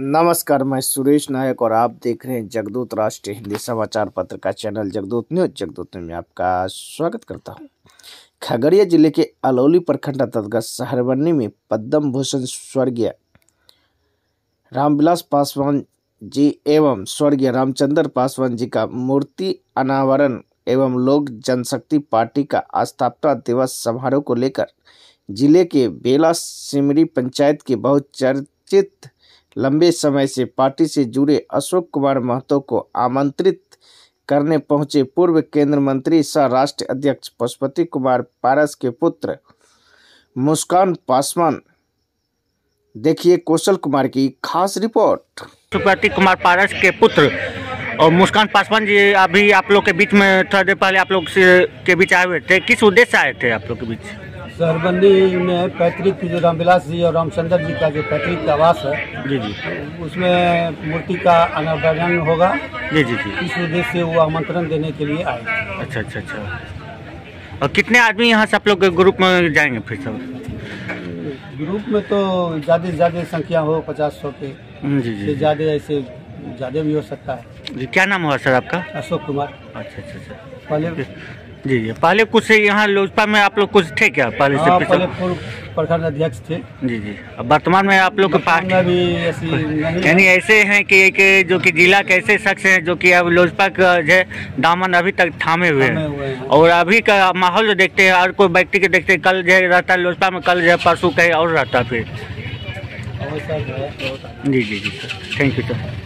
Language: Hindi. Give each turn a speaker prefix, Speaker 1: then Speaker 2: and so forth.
Speaker 1: नमस्कार, मैं सुरेश नायक और आप देख रहे हैं जगदूत राष्ट्रीय हिंदी समाचार पत्र का चैनल जगदूत न्यूज़ जगदूत में आपका स्वागत करता हूँ। खगड़िया ज़िले के अलौली प्रखंड अंतर्गत सहरबन्नी में पद्म भूषण स्वर्गीय रामविलास पासवान जी एवं स्वर्गीय रामचंद्र पासवान जी का मूर्ति अनावरण एवं लोक जनशक्ति पार्टी का स्थापना दिवस समारोह को लेकर ज़िले के बेला सिमरी पंचायत के बहुचर्चित लंबे समय से पार्टी से जुड़े अशोक कुमार महतो को आमंत्रित करने पहुँचे पूर्व केंद्र मंत्री सह राष्ट्रीय अध्यक्ष पशुपति कुमार पारस के पुत्र मुस्कान पासवान। देखिए कौशल कुमार की खास रिपोर्ट।
Speaker 2: पशुपति कुमार पारस के पुत्र और मुस्कान पासवान जी अभी आप लोग के बीच में थोड़ा देर पहले आप लोग के बीच आए हुए थे। किस उद्देश्य आए थे आप लोग के बीच?
Speaker 3: सहरबंदी में पैतृक जो रामविलास जी और रामचंद्र जी का जो पैतृक आवास है
Speaker 2: जी जी।
Speaker 3: उसमें मूर्ति का अनावरण होगा।
Speaker 2: जी जी जी।
Speaker 3: इस उद्देश्य से वो आमंत्रण देने के लिए आए।
Speaker 2: अच्छा अच्छा अच्छा। और कितने आदमी यहाँ से आप लोग ग्रुप में जाएँगे फिर सब?
Speaker 3: ग्रुप में तो ज़्यादा से ज़्यादा संख्या हो पचास सौ के।
Speaker 2: हम्म, जी जी
Speaker 3: ज़्यादा ऐसे ज़्यादा भी हो सकता है।
Speaker 2: जी क्या नाम हुआ सर आपका?
Speaker 3: अशोक कुमार।
Speaker 2: अच्छा अच्छा अच्छा।
Speaker 3: पहले
Speaker 2: जी जी। पहले कुछ यहाँ लोजपा में आप लोग कुछ थे क्या? पहले से
Speaker 3: हाँ पहले प्रखंड अध्यक्ष थे।
Speaker 2: जी जी। अब वर्तमान में आप लोग के पास यानी ऐसे हैं कि एक जो कि जिला के ऐसे शख्स हैं जो कि अब लोजपा का जो है दामन अभी तक थामे हुए हैं। और अभी का माहौल जो देखते हैं हर कोई व्यक्ति के देखते हैं कल जो रहता है लोजपा में कल जो परसों कहीं और रहता फिर। जी जी जी। Sir thank you sir